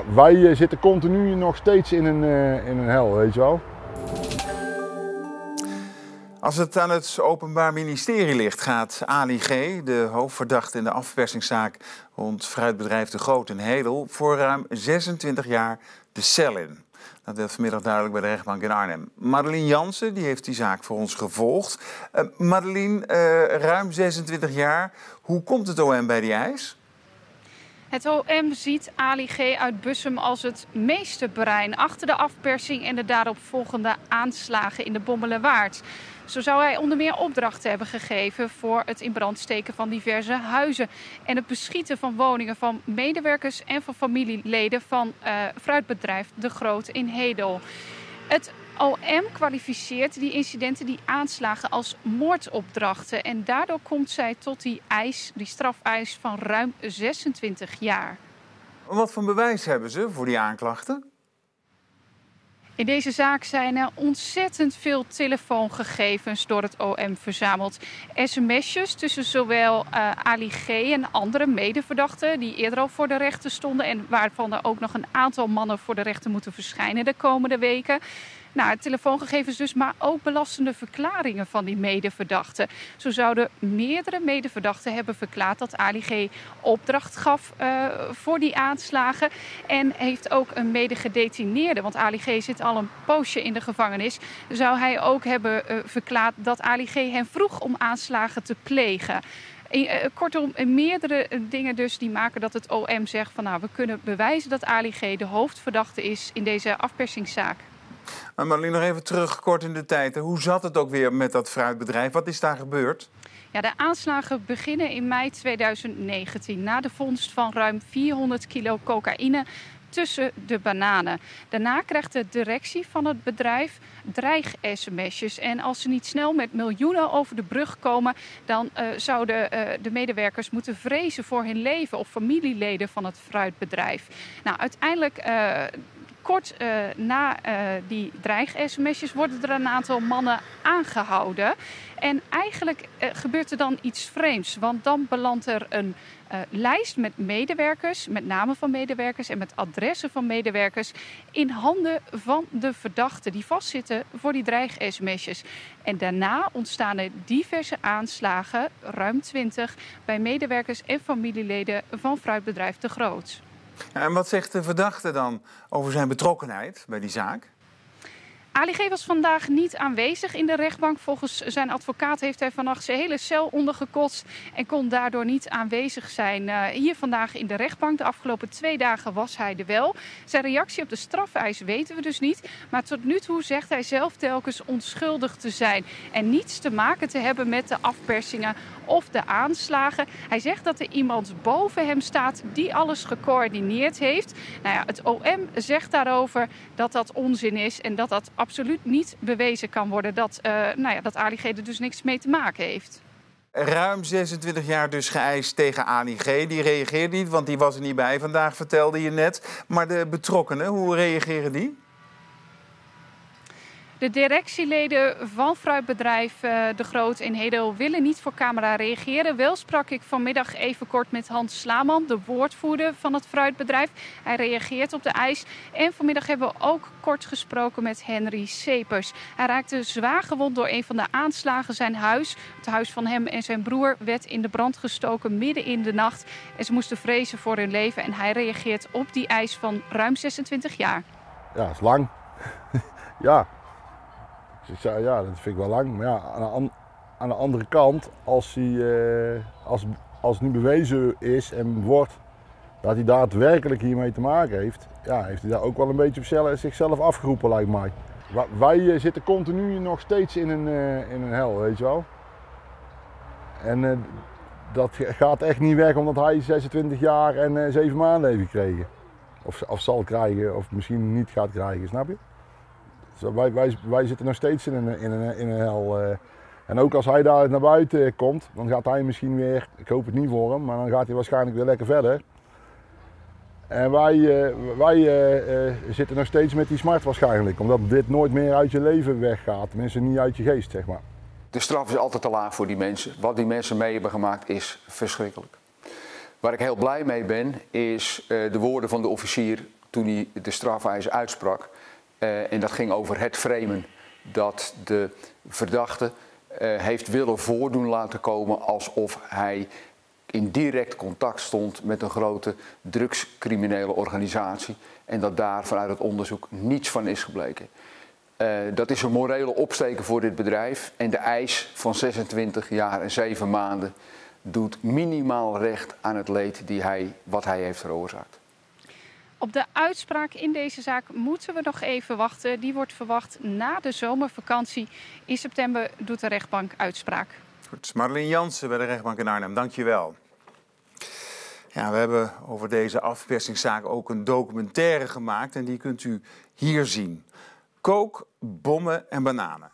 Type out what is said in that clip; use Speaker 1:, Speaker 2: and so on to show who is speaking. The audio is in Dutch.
Speaker 1: Wij eh, zitten continu nog steeds in een, eh, in een hel, weet je wel.
Speaker 2: Als het aan het Openbaar Ministerie ligt, gaat Ali G., de hoofdverdachte in de afpersingszaak rond fruitbedrijf De Groot in Hedel, voor ruim 26 jaar de cel in. Dat werd vanmiddag duidelijk bij de rechtbank in Arnhem. Madeline Jansen die heeft die zaak voor ons gevolgd. Uh, Madeline, ruim 26 jaar. Hoe komt het OM bij die eis?
Speaker 3: Het OM ziet Ali G. uit Bussum als het meeste brein achter de afpersing en de daaropvolgende aanslagen in de Bommelerwaard. Zo zou hij onder meer opdrachten hebben gegeven voor het in brand steken van diverse huizen en het beschieten van woningen van medewerkers en van familieleden van uh, fruitbedrijf De Groot in Hedel. Het OM kwalificeert die incidenten, die aanslagen als moordopdrachten. En daardoor komt zij tot die eis, die strafeis van ruim 26 jaar.
Speaker 2: Wat voor bewijs hebben ze voor die aanklachten?
Speaker 3: In deze zaak zijn er ontzettend veel telefoongegevens door het OM verzameld. SMS'jes tussen zowel uh, Ali G. en andere medeverdachten die eerder al voor de rechter stonden... en waarvan er ook nog een aantal mannen voor de rechter moeten verschijnen de komende weken. Nou, telefoongegevens dus, maar ook belastende verklaringen van die medeverdachten. Zo zouden meerdere medeverdachten hebben verklaard dat Ali G. opdracht gaf uh, voor die aanslagen. En heeft ook een medegedetineerde, want Ali G. zit al een poosje in de gevangenis. Zou hij ook hebben uh, verklaard dat Ali G. hem vroeg om aanslagen te plegen. Kortom, meerdere dingen dus die maken dat het OM zegt van nou, we kunnen bewijzen dat Ali G. de hoofdverdachte is in deze afpersingszaak.
Speaker 2: Maar nog even terug kort in de tijd. Hoe zat het ook weer met dat fruitbedrijf? Wat is daar gebeurd?
Speaker 3: Ja, de aanslagen beginnen in mei 2019 na de vondst van ruim 400 kilo cocaïne tussen de bananen. Daarna krijgt de directie van het bedrijf dreig-sms'jes. En als ze niet snel met miljoenen over de brug komen... dan uh, zouden uh, de medewerkers moeten vrezen voor hun leven... of familieleden van het fruitbedrijf. Nou, uiteindelijk... Uh, Kort uh, na uh, die dreig-sms'jes worden er een aantal mannen aangehouden. En eigenlijk uh, gebeurt er dan iets vreemds. Want dan belandt er een lijst met medewerkers, met namen van medewerkers en met adressen van medewerkers in handen van de verdachten die vastzitten voor die dreig-sms'jes. En daarna ontstaan er diverse aanslagen, ruim 20, bij medewerkers en familieleden van fruitbedrijf De Groot.
Speaker 2: En wat zegt de verdachte dan over zijn betrokkenheid bij die zaak?
Speaker 3: Ali G. was vandaag niet aanwezig in de rechtbank. Volgens zijn advocaat heeft hij vannacht zijn hele cel ondergekotst en kon daardoor niet aanwezig zijn. Uh, hier vandaag in de rechtbank. De afgelopen twee dagen was hij er wel. Zijn reactie op de strafeis weten we dus niet. Maar tot nu toe zegt hij zelf telkens onschuldig te zijn en niets te maken te hebben met de afpersingen of de aanslagen. Hij zegt dat er iemand boven hem staat die alles gecoördineerd heeft. Nou ja, het OM zegt daarover dat dat onzin is en dat dat absoluut niet bewezen kan worden dat, uh, nou ja, dat Ali G er dus niks mee te maken heeft.
Speaker 2: Ruim 26 jaar dus geëist tegen Ali G. Die reageert niet, want die was er niet bij vandaag, vertelde je net. Maar de betrokkenen, hoe reageren die?
Speaker 3: De directieleden van fruitbedrijf uh, De Groot in Hedel willen niet voor camera reageren. Wel sprak ik vanmiddag even kort met Hans Slaman, de woordvoerder van het fruitbedrijf. Hij reageert op de eis. En vanmiddag hebben we ook kort gesproken met Henry Sepers. Hij raakte zwaar gewond door een van de aanslagen. Zijn huis, het huis van hem en zijn broer, werd in de brand gestoken midden in de nacht. En ze moesten vrezen voor hun leven. En hij reageert op die eis van ruim 26 jaar.
Speaker 1: Ja, dat is lang. ja, dus ik zei, ja, dat vind ik wel lang. Maar ja, aan de, aan de andere kant, als, hij, uh, als, als het nu bewezen is en wordt dat hij daadwerkelijk hiermee te maken heeft, ja, heeft hij daar ook wel een beetje op zichzelf, afgeroepen, lijkt mij. Wij uh, zitten continu nog steeds in een, uh, in een hel, weet je wel. En dat gaat echt niet weg omdat hij 26 jaar en 7 maanden heeft gekregen. Of zal krijgen, of misschien niet gaat krijgen, snap je? Wij, wij, wij zitten nog steeds in een, in een, in een hel. Uh, en ook als hij daar naar buiten komt, dan gaat hij misschien weer, ik hoop het niet voor hem, maar dan gaat hij waarschijnlijk weer lekker verder. En wij, uh, wij uh, zitten nog steeds met die smart waarschijnlijk, omdat dit nooit meer uit je leven weggaat, tenminste niet uit je geest, zeg maar.
Speaker 4: De straf is altijd te laag voor die mensen. Wat die mensen mee hebben gemaakt is verschrikkelijk. Waar ik heel blij mee ben, is de woorden van de officier toen hij de strafeis uitsprak. En dat ging over het framen dat de verdachte heeft willen voordoen laten komen alsof hij in direct contact stond met een grote drugscriminele organisatie. En dat daar vanuit het onderzoek niets van is gebleken. Uh, dat is een morele opsteken voor dit bedrijf. En de eis van 26 jaar en 7 maanden doet minimaal recht aan het leed die hij, wat hij heeft veroorzaakt.
Speaker 3: Op de uitspraak in deze zaak moeten we nog even wachten. Die wordt verwacht na de zomervakantie. In september doet de rechtbank uitspraak.
Speaker 2: Goed, Marleen Jansen bij de rechtbank in Arnhem, dankjewel. Ja, we hebben over deze afpersingszaak ook een documentaire gemaakt en die kunt u hier zien. Kook, bommen en bananen.